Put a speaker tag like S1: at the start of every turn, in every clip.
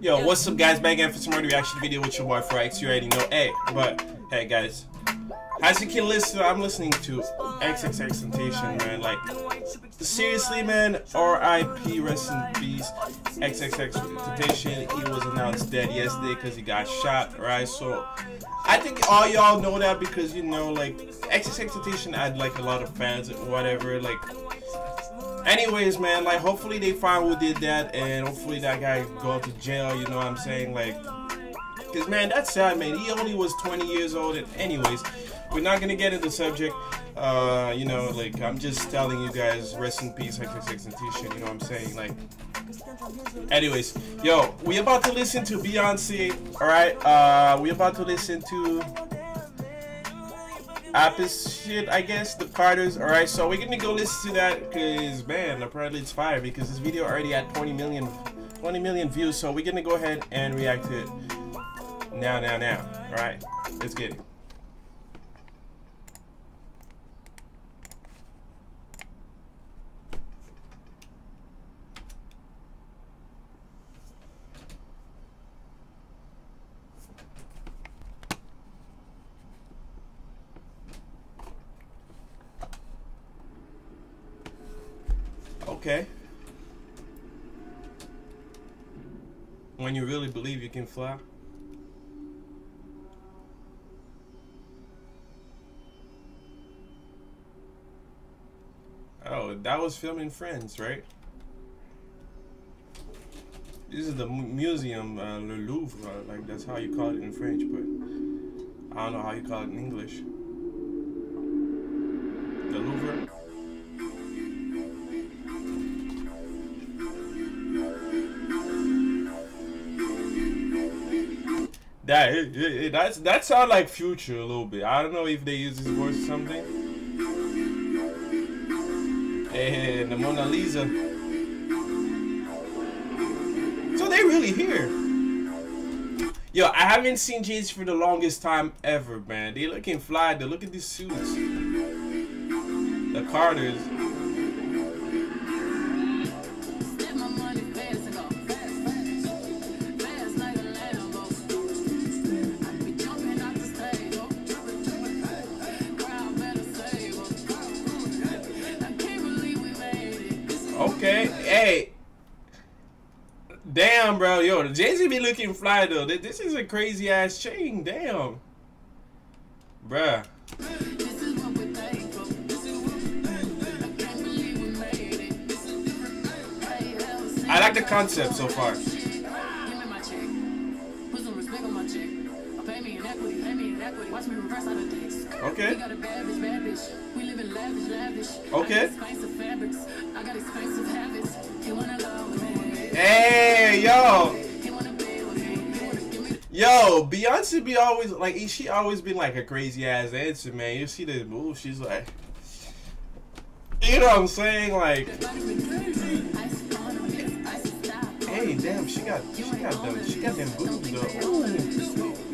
S1: Yo, what's up guys? Back again for some more reaction video with your boy Frax. You already know. Hey, but hey guys. As you can listen, I'm listening to XXXTentacion, man. Like, seriously, man. R.I.P. Rest in peace. XXXTentacion. He was announced dead yesterday because he got shot, right? So, I think all y'all know that because you know, like, XXXTentacion had like a lot of fans and whatever. Like, anyways, man. Like, hopefully they find who did that, and hopefully that guy go to jail. You know what I'm saying? Like. Cause man, that's sad, man. He only was 20 years old. And anyways, we're not gonna get into the subject. Uh, you know, like I'm just telling you guys, rest in peace, XXXTentacion. You know what I'm saying? Like, anyways, yo, we about to listen to Beyonce. All right, uh, we about to listen to Shit, I guess, the Carters. All right, so we're gonna go listen to that because man, apparently it's fire because this video already had 20 million, 20 million views. So we're gonna go ahead and react to it now, now, now. All right, let's get it. Okay. When you really believe you can fly. Oh, that was filming Friends, right? This is the museum, uh, Le Louvre, like that's how you call it in French, but I don't know how you call it in English. That that's that sound like Future a little bit. I don't know if they use his voice or something. And the Mona Lisa. So they really here. Yo, I haven't seen Jay's for the longest time ever, man. They looking fly. They look at these suits. The Carters. Damn, bro. Yo, the Jay-Z be looking fly, though. This is a crazy ass chain. Damn. Bruh. I like the concept so far. Okay. Okay. Hey, yo. Yo, Beyonce be always like she always been like a crazy ass dancer, man. You see the move, she's like, you know what I'm saying, like. Hey, damn, she got she got them she got them boobs though. Ooh.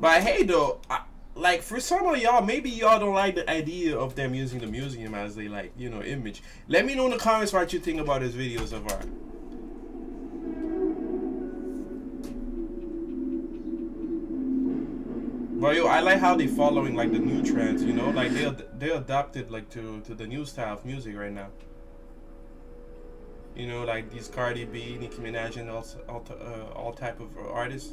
S1: But hey, though, I, like for some of y'all, maybe y'all don't like the idea of them using the museum as they like, you know, image. Let me know in the comments what you think about this video so far. But yo, I like how they following like the new trends, you know, like they they adapted like to to the new style of music right now. You know, like these Cardi B, Nicki Minaj, and all all, uh, all type of artists.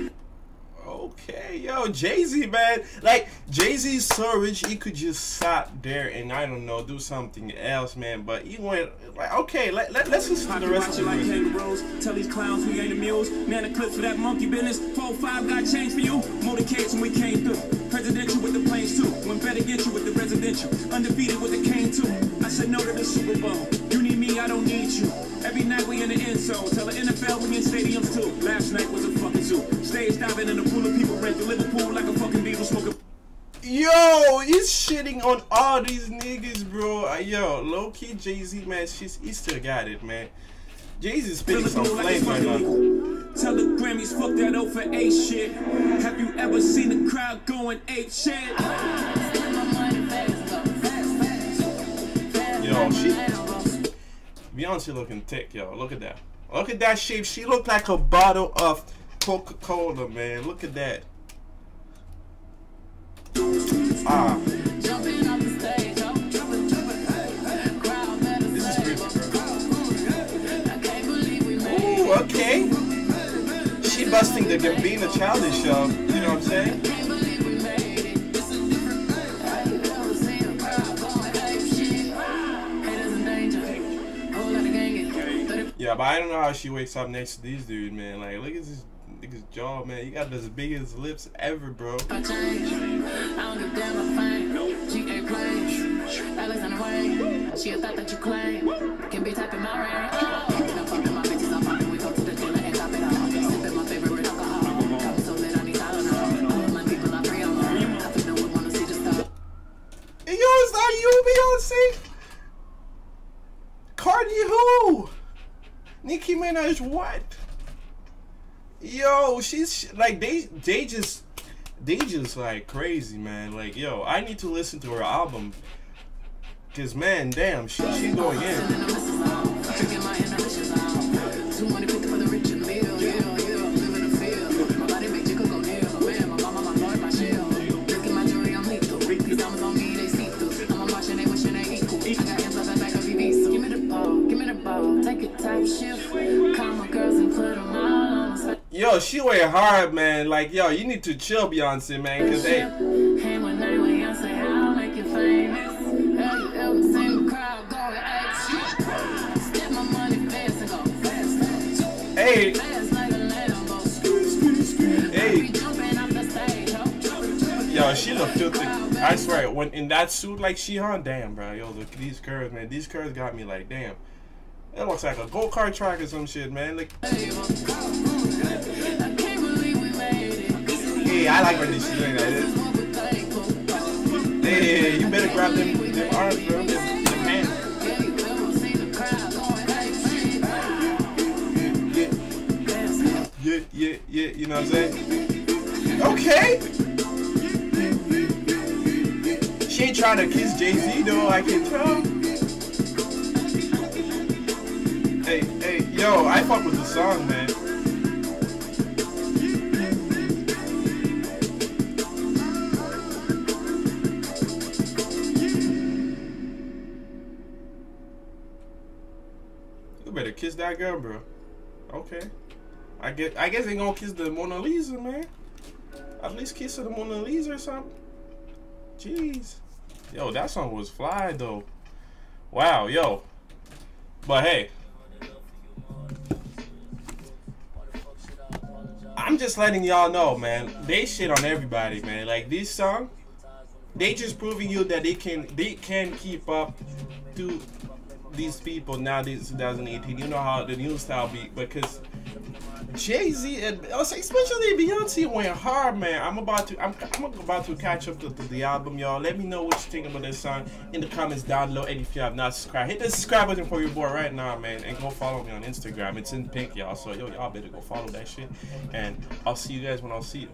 S1: Okay, yo, Jay Z, man. Like, Jay Z's so rich, he could just sat there and, I don't know, do something else, man. But he went, like, okay, let, let, let's listen to the rest of the music.
S2: Tell these clowns we ain't mules. Man, the clip for that monkey business. 4-5 got change for you. Motorcades when we came through. Presidential with the planes too. When better get you with the residential. Undefeated with the cane too. I said no to the Super Bowl. You need me, I don't need you. Every night we in the end zone. Tell the NFL we in stadiums too. Last night was a fucking zoo. Stage diving in a pool of people. Ran through Liverpool like a fucking Beatle smoking.
S1: Yo, he's shitting on all these niggas, bro. Uh, Yo, low key Jay Z, man, she's, he still got it, man. Jay Z's spitting some flames right now.
S2: Tell the Grammys, fuck that 0 for 8 shit. Have you ever seen the crowd going 8 shit?
S1: Yo, she. Beyonce looking thick, yo. Look at that. Look at that shape. She looked like a bottle of Coca Cola, man. Look at that. Okay. She busting the Gambino childish show. You know what I'm saying? Yeah, but I don't know how she wakes up next to these dudes, man. Like, look at this nigga's jaw, man. You got the biggest lips ever, bro.
S3: She a thought that you claim can be my ring. I'm my bitches, I'm popping. We go to the dealer and top it off. Sipping my favorite alcohol. Got me so lit, I need Tylenol. All of my people are free on I think no one wanna see the
S1: yo, is that you, Beyonce? Cardi who? Nicki Minaj what? Yo, she's like they they just they just like crazy, man. Like, yo, I need to listen to her album. Cause man, damn, she she going in.
S3: Take a type shift. Call my girls and put them on.
S1: Yo, she went hard, man. Like, yo, you need to chill, Beyonce, man. Cause hey,
S3: Hang one night when you say I'll make you famous. Have you ever seen the crowd going ape shit? Step my money fast and go fast, fast.
S1: hey,
S3: Fast like a Lambo.
S1: hey.
S3: Be jumping off the stage, ho.
S1: Yo, she look filthy. I swear, when in that suit like she on, damn, bro. Yo, look at these curves, man. These curves got me like, damn. That looks like a go kart track or some shit, man. Like, hey, I like when she's doing that. Hey, you better grab them, them arms, bro.
S3: Yeah?
S1: Yeah, yeah. You know what I'm saying? Okay. She ain't trying to kiss Jay Z though. I can tell. Hey, hey, yo, I fuck with the song, man. You better kiss that girl, bro. Okay. I guess I guess they gonna kiss the Mona Lisa, man. At least kiss the Mona Lisa or something. Jeez. Yo, that song was fly though. Wow, yo. But hey. I'm just letting y'all know, man. They shit on everybody, man. Like this song, they just proving you that they can they can keep up to these people now, nowadays 2018 you know how the new style be because Jay-Z and especially Beyonce went hard man. I'm about to I'm, I'm about to catch up to, to the album y'all. Let me know what you think about this song in the comments down below and if you have not subscribed hit the subscribe button for your boy right now man and go follow me on Instagram. It's in pink y'all so yo y'all better go follow that shit and I'll see you guys when I'll see you